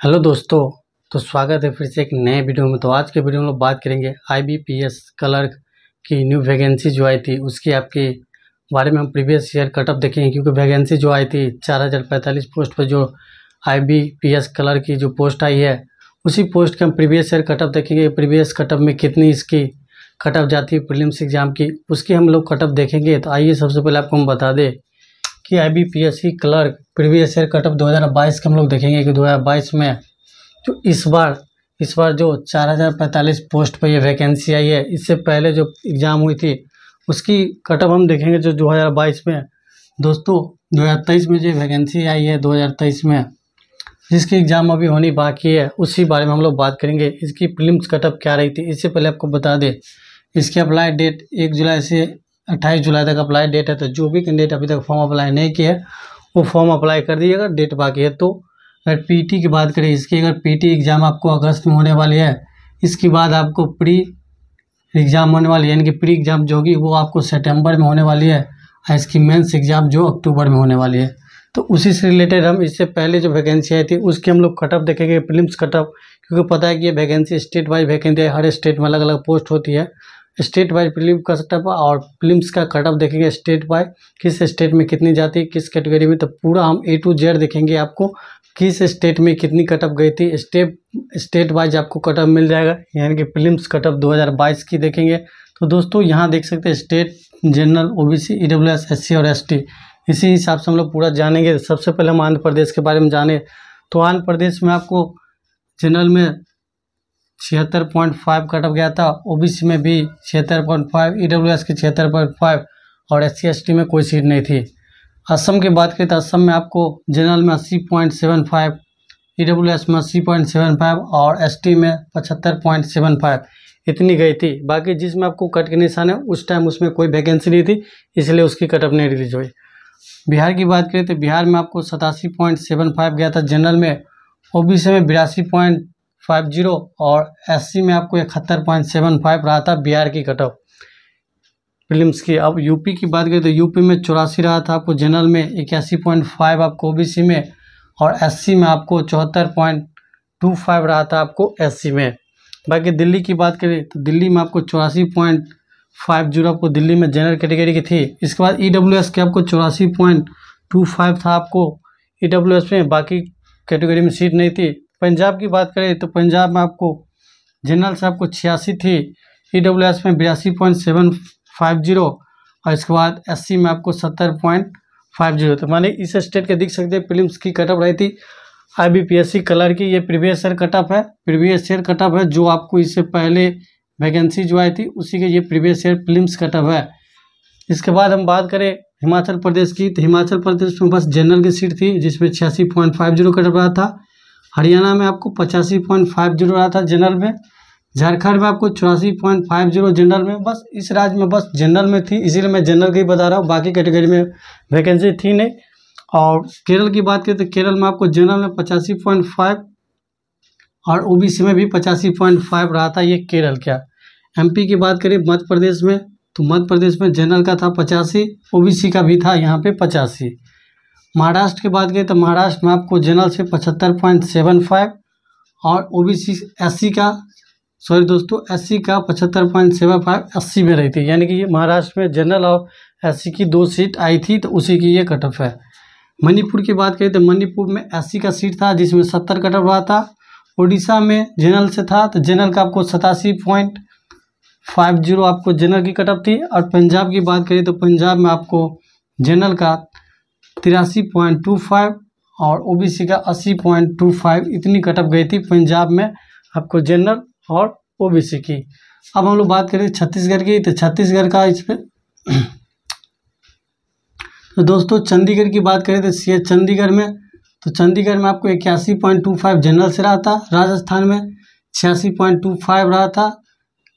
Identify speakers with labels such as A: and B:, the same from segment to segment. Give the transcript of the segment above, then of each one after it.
A: Hello दोस्तों तो स्वागत है फिर से एक नए वीडियो में। तो आज के वीडियो में लोग बात करेंगे आईबीपीएस क्लर्क की न्यू वैकेंसी जो आई थी, उसकी आपके बारे में हम प्रीवियस ईयर कटअप देखेंगे, क्योंकि वैकेंसी जो आई थी, चार हज़ार पैंतालीस पोस्ट पर जो आईबीपीएस क्लर्क की जो पोस्ट आई है, उसी पोस्ट के हम प्रीवियस ईयर कटअप देखेंगे। प्रीवियस कटअप में कितनी इसकी कटअप जाती है प्रिलिम्स एग्ज़ाम की, उसकी हम लोग कटअप देखेंगे। तो आइए सबसे पहले आपको हम बता दें कि I B P S C clerk previous year cutoff 2022 के हम लोग देखेंगे कि 2022 में जो इस बार इस बार जो चार हज़ार पैंतालीस पोस्ट पर ये वैकेंसी आई है, इससे पहले जो एग्ज़ाम हुई थी, उसकी कटअप हम देखेंगे जो 2022 में। दोस्तों 2023 में जो वैकेंसी आई है 2023 में, जिसकी एग्ज़ाम अभी होनी बाकी है, उसी बारे में हम लोग बात करेंगे। इसकी फ़िल्म कटअप क्या रही थी, इससे पहले आपको बता दें, इसकी अप्लाई डेट एक जुलाई से अट्ठाईस जुलाई तक अप्लाई डेट है तो जो भी कैंडिडेट अभी तक फॉर्म अप्लाई नहीं किया है वो फॉर्म अप्लाई कर दीजिएगा डेट बाकी है। तो अगर पीटी की बात करें, इसकी अगर पीटी एग्ज़ाम आपको अगस्त में होने वाली है, इसके बाद आपको प्री एग्ज़ाम होने वाली है, यानी कि प्री एग्ज़ाम जो होगी वो आपको सितंबर में होने वाली है, और इसकी मेंस एग्ज़ाम जो अक्टूबर में होने वाली है। तो उसी से रिलेटेड हम इससे पहले जो वैकेंसी आई थी, उसकी हम लोग कटअप देखेंगे फिल्म्स कटअप क्योंकि पता है कि ये वैकेंसी स्टेट वाइज वैकेंसी है, हर स्टेट में अलग अलग पोस्ट होती है। स्टेट वाइज फ़िल्म का सेटअप और फिल्म्स का कटअप देखेंगे स्टेट वाइज, किस स्टेट में कितनी जाती है, किस कैटेगरी में तो पूरा हम ए टू जेड देखेंगे आपको, किस स्टेट में कितनी कटअप गई थी स्टेट स्टेट वाइज आपको कटअप मिल जाएगा, यानी कि फिल्म्स कटअप 2022 की देखेंगे। तो दोस्तों, यहाँ देख सकते हैं state general O B C E W S S C और एस टी इसी हिसाब से हम लोग पूरा जानेंगे। सबसे पहले हम आंध्र प्रदेश के बारे में जाने तो आंध्र प्रदेश में आपको जनरल में छिहत्तर पॉइंट फाइव कटअप गया था। ओबीसी में भी छिहत्तर point five E W S की छिहत्तर पॉइंट फाइव और एस सी में कोई सीट नहीं थी। असम की बात करें तो असम में आपको जनरल में अस्सी point seven five E W S में अस्सी पॉइंट सेवन फाइव और एस टी में पचहत्तर पॉइंट सेवन फाइव इतनी गई थी। बाकी जिसमें आपको कट के निशान है, उस टाइम उसमें कोई वैकेंसी नहीं थी, इसलिए उसकी कटअप नहीं रिलीज़ हुई। बिहार की बात करें तो बिहार में आपको सतासी पॉइंट सेवन फाइव गया था। जनरल में ओबीसी में बिरासी पॉइंट फाइव ज़ीरो और एससी में आपको इकहत्तर पॉइंट सेवन फाइव रहा था बिहार की कटअप फिल्म्स की, अब यूपी की बात करें तो यूपी में चौरासी रहा था, आपको जनरल में इक्यासी पॉइंट फाइव आपको ओबीसी में और एससी में आपको चौहत्तर पॉइंट टू फाइव रहा था आपको एससी में। बाकी दिल्ली की बात करें तो दिल्ली में आपको चौरासी पॉइंट फाइव ज़ीरो आपको दिल्ली में जनरल कैटेगरी की थी। इसके बाद ई डब्ल्यू एस के आपको चौरासी पॉइंट टू फाइव था आपको ई डब्ल्यू एस में, बाकी कैटेगरी में सीट नहीं थी। पंजाब की बात करें तो पंजाब में आपको जनरल से आपको छियासी थी ई डब्ल्यू एस में बयासी पॉइंट सेवन फाइव ज़ीरो और इसके बाद एस सी में आपको सत्तर पॉइंट फाइव ज़ीरो तो माने इस स्टेट के देख सकते हैं फिल्म्स की कटअप रही थी I B P S C colour की, ये प्रीवियस ईयर कटअप है प्रीवियस ईयर कटअप है, जो आपको इससे पहले वैकेंसी जो आई थी, उसी के ये प्रीवियस ईयर फिल्म्स कटअप है। इसके बाद हम बात करें हिमाचल प्रदेश की तो हिमाचल प्रदेश में बस जनरल की सीट थी, जिसमें छियासी पॉइंट फाइव ज़ीरो कटअप रहा था। हरियाणा में आपको पचासी पॉइंट फाइव ज़ीरो रहा था जनरल में। झारखंड में आपको चौरासी पॉइंट फाइव ज़ीरो जनरल में। बस इस राज्य में बस जनरल में थी, इसीलिए मैं जनरल की बता रहा हूँ। बाकी कैटेगरी में वैकेंसी थी नहीं। और केरल की बात करें तो केरल में आपको जनरल में पचासी पॉइंट फाइव और ओबीसी में भी पचासी पॉइंट फाइव रहा था ये केरल का। एमपी की बात करें मध्य प्रदेश में तो मध्य प्रदेश में जनरल का था पचासी, ओबीसी का भी था यहाँ पे पचासी। महाराष्ट्र की बात करें तो महाराष्ट्र में आपको जनरल से पचहत्तर पॉइंट सेवन फाइव और ओ बी सी एस सी का सॉरी दोस्तों एस सी का पचहत्तर पॉइंट सेवन फाइव अस्सी में रही थी। यानी कि ये महाराष्ट्र में जनरल और एस सी की दो सीट आई थी तो उसी की ये कट ऑफ़ है। मणिपुर की बात करें तो मणिपुर में एस सी का सीट था, जिसमें सत्तर कट ऑफ़ रहा था। उड़ीसा में जनरल से था तो जनरल का आपको सतासी पॉइंट फाइव ज़ीरो आपको जनरल की कटअप थी। और पंजाब की बात करें तो पंजाब में आपको जनरल का तिरासी पॉइंट टू फाइव और ओबीसी का अस्सी पॉइंट टू फाइव इतनी कटअप गई थी पंजाब में आपको जनरल और ओबीसी की। अब हम लोग बात करें छत्तीसगढ़ की तो छत्तीसगढ़ का इस पर तो दोस्तों, चंडीगढ़ की बात करें तो सी चंडीगढ़ में तो चंडीगढ़ में आपको इक्यासी पॉइंट टू फाइव जनरल से रहा था, राजस्थान में छियासी पॉइंट टू फाइव रहा था,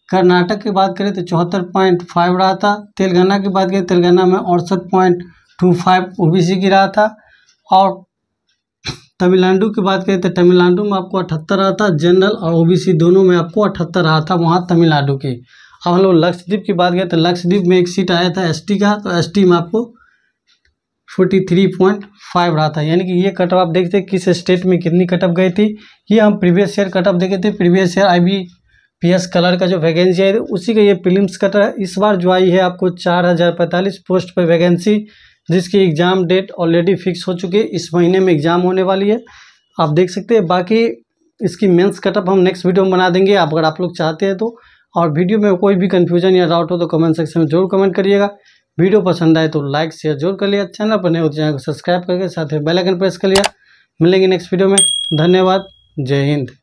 A: कर्नाटक की बात करें तो चौहत्तर पॉइंट फाइव रहा था, तेलंगाना की बात करें, तेलंगाना में अड़सठ point two five O B C की रहा था। और तमिलनाडु की बात करें तो तमिलनाडु में आपको अठहत्तर रहा था जनरल और ओबीसी दोनों में आपको अठहत्तर रहा था वहाँ तमिलनाडु की। अब हम लोग लक्षद्वीप की बात करें तो लक्षद्वीप में एक सीट आया था एसटी का तो एसटी में आपको फोर्टी थ्री पॉइंट फाइव रहा था। यानी कि ये कटअप आप देखते किस स्टेट में कितनी कटअप गई थी। ये हम प्रीवियस ईयर कटअप देखे थे previous year I B P S clerk का जो वैकेंसी आई थी, उसी का ये फिल्म्स कटर इस बार जो आई है आपको चार हज़ार पैंतालीस पोस्ट पर वैकेंसी जिसकी एग्ज़ाम डेट ऑलरेडी फिक्स हो चुकी है। इस महीने में एग्ज़ाम होने वाली है। आप देख सकते हैं। बाकी इसकी मेंस कटअप हम नेक्स्ट वीडियो में बना देंगे। आप अगर आप लोग चाहते हैं तो। और वीडियो में कोई भी कन्फ्यूज़न या डाउट हो तो कमेंट सेक्शन में ज़रूर कमेंट करिएगा। वीडियो पसंद आए तो लाइक शेयर ज़रूर कर लिया। चैनल पर नए हो तो चैनल को सब्सक्राइब करके साथ ही बेलाइकन प्रेस कर लिया। मिलेंगे नेक्स्ट वीडियो में। धन्यवाद। जय हिंद।